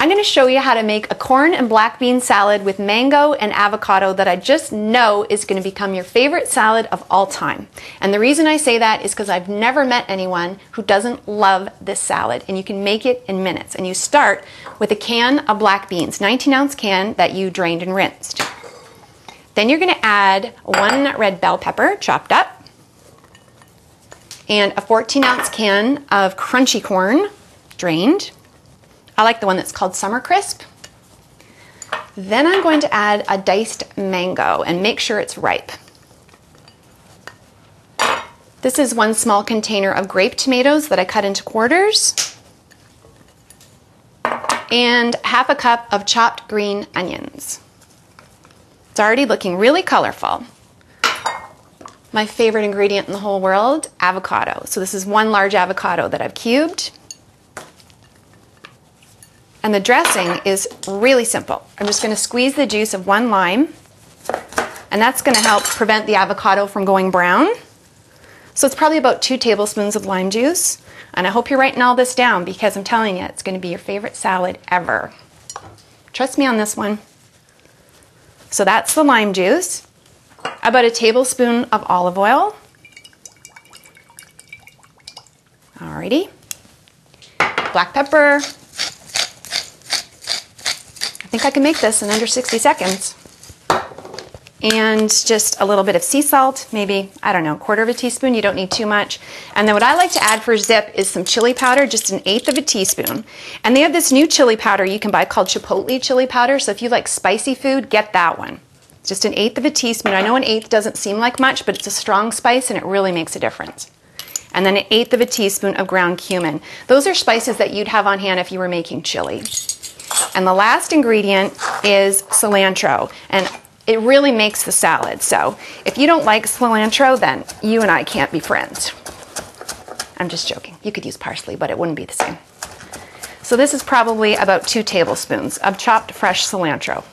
I'm going to show you how to make a corn and black bean salad with mango and avocado that I just know is going to become your favorite salad of all time. And the reason I say that is because I've never met anyone who doesn't love this salad and you can make it in minutes. And you start with a can of black beans, 19 ounce can that you drained and rinsed. Then you're going to add one red bell pepper chopped up and a 14 ounce can of crunchy corn drained I like the one that's called Summer Crisp. Then I'm going to add a diced mango and make sure it's ripe. This is one small container of grape tomatoes that I cut into quarters. And half a cup of chopped green onions. It's already looking really colorful. My favorite ingredient in the whole world, avocado. So this is one large avocado that I've cubed. And the dressing is really simple. I'm just going to squeeze the juice of one lime, and that's going to help prevent the avocado from going brown. So it's probably about two tablespoons of lime juice. And I hope you're writing all this down because I'm telling you, it's going to be your favorite salad ever. Trust me on this one. So that's the lime juice. About a tablespoon of olive oil. Alrighty. Black pepper, I think I can make this in under 60 seconds. And just a little bit of sea salt, maybe, I don't know, a quarter of a teaspoon. You don't need too much. And then what I like to add for zip is some chili powder, just an eighth of a teaspoon. And they have this new chili powder you can buy called Chipotle chili powder. So if you like spicy food, get that one. Just an eighth of a teaspoon. I know an eighth doesn't seem like much, but it's a strong spice and it really makes a difference. And then an eighth of a teaspoon of ground cumin. Those are spices that you'd have on hand if you were making chili. And the last ingredient is cilantro. And it really makes the salad. So if you don't like cilantro, then you and I can't be friends. I'm just joking. You could use parsley, but it wouldn't be the same. So this is probably about two tablespoons of chopped fresh cilantro.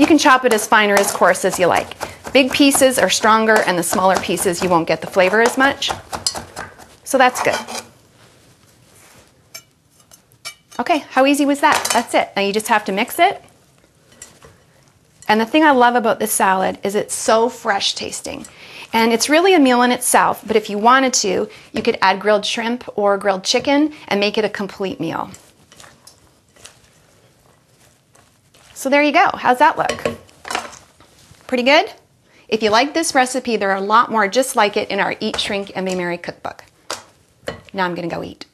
You can chop it as fine or as coarse as you like. Big pieces are stronger and the smaller pieces you won't get the flavor as much. So that's good. Okay, how easy was that? That's it. Now you just have to mix it. And the thing I love about this salad is it's so fresh tasting. And it's really a meal in itself, but if you wanted to, you could add grilled shrimp or grilled chicken and make it a complete meal. So there you go. How's that look? Pretty good? If you like this recipe, there are a lot more just like it in our Eat, Shrink, and Be Merry cookbook. Now I'm gonna go eat.